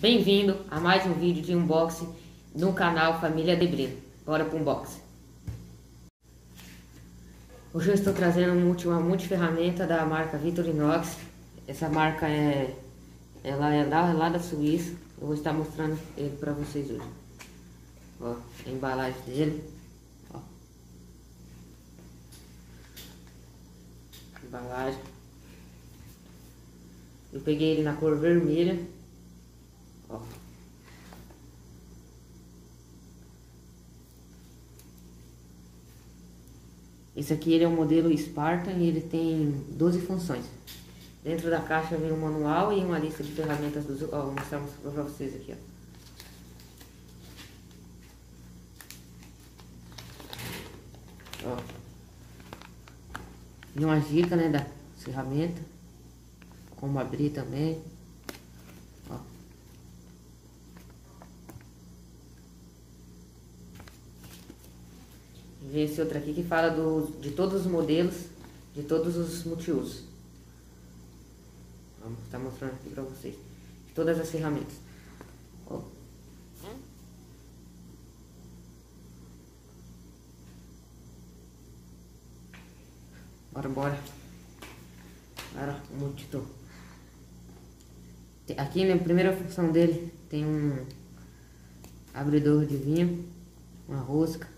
Bem-vindo a mais um vídeo de unboxing no canal Família Debrino. Bora pro unboxing. Hoje eu estou trazendo uma multiferramenta da marca Victorinox. Essa marca é, ela é lá, lá da Suíça. Eu vou estar mostrando ele para vocês hoje. Ó, a embalagem dele. Ó. Embalagem. Eu peguei ele na cor vermelha. Ó. Esse aqui ele é o modelo Spartan e ele tem 12 funções. Dentro da caixa vem um manual e uma lista de ferramentas dos... Ó, vou mostrar para vocês aqui, ó. Ó. E uma dica, né, da ferramenta como abrir também. Vê esse outro aqui que fala do, de todos os modelos, de todos os multiusos. Vamos estar mostrando aqui para vocês. De todas as ferramentas. Ó. Bora, bora. Agora, o multitor. Aqui na primeira função dele tem um abridor de vinho, uma rosca.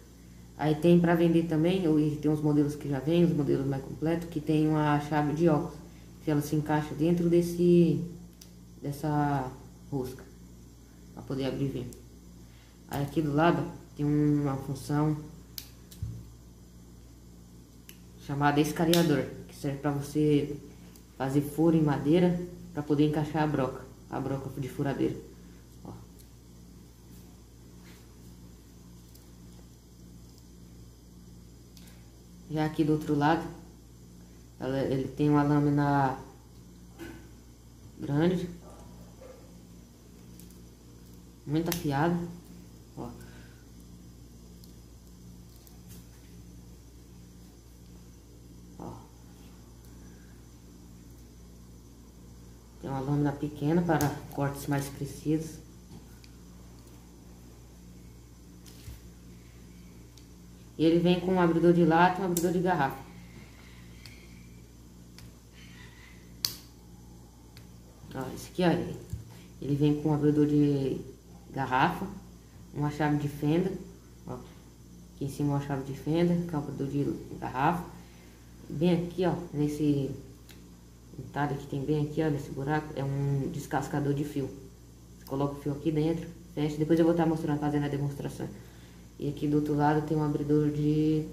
Aí tem para vender também, tem uns modelos que já vem, os modelos mais completos, que tem uma chave de óculos. Que ela se encaixa dentro desse dessa rosca para poder abrir vinho. Aí aqui do lado tem uma função chamada escariador, que serve para você fazer furo em madeira para poder encaixar a broca, a broca de furadeira. Já aqui do outro lado, ela, ele tem uma lâmina grande, muito afiada. Ó. Tem uma lâmina pequena para cortes mais precisos. E ele vem com um abridor de lata e um abridor de garrafa. Ó, esse aqui, ó, ele vem com um abridor de garrafa, uma chave de fenda, ó. Aqui em cima uma chave de fenda, que é um abridor de garrafa. Bem aqui, ó, nesse entrada que tem bem aqui, ó, nesse buraco, é um descascador de fio. Coloca o fio aqui dentro, fecha, depois eu vou estar mostrando, fazendo a demonstração. E aqui do outro lado tem um abridor de...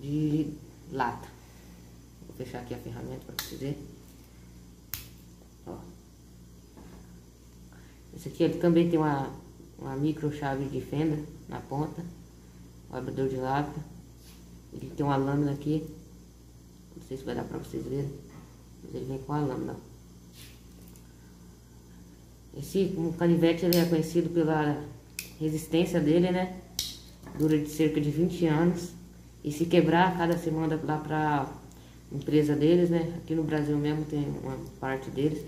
de lata. Vou fechar aqui a ferramenta para vocês verem. Ó. Esse aqui ele também tem uma, uma micro chave de fenda na ponta. O abridor de lata. Ele tem uma lâmina aqui não sei se vai dar pra vocês verem. Mas ele vem com a lâmina. Esse um canivete ele é conhecido pela resistência dele, né? Dura de cerca de 20 anos. E se quebrar, cada semana lá pra empresa deles, né? Aqui no Brasil mesmo tem uma parte deles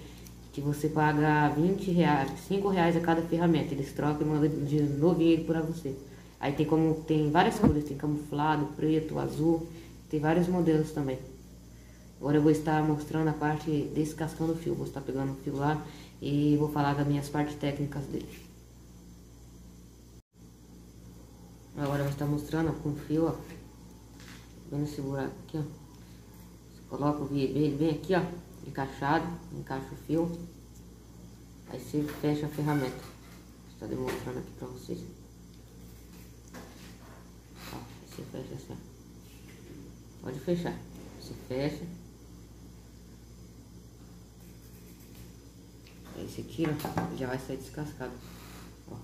que você paga 20 reais, 5 reais a cada ferramenta. Eles trocam e mandam de novinho para você. Aí tem como tem várias cores, tem camuflado, preto, azul, tem vários modelos também. Agora eu vou estar mostrando a parte descascando o fio. Vou estar pegando o fio lá e vou falar das minhas partes técnicas dele. Agora vou estar mostrando com o fio, ó. Vendo esse buraco aqui, ó. Você coloca o ele bem aqui, ó. Encaixado. Encaixa o fio. Aí você fecha a ferramenta. Estar demonstrando aqui pra vocês. Ó, você fecha assim. Pode fechar. Você fecha. Esse aqui, ó, já vai sair descascado. Ó.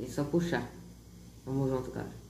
É só puxar. Vamos junto, cara.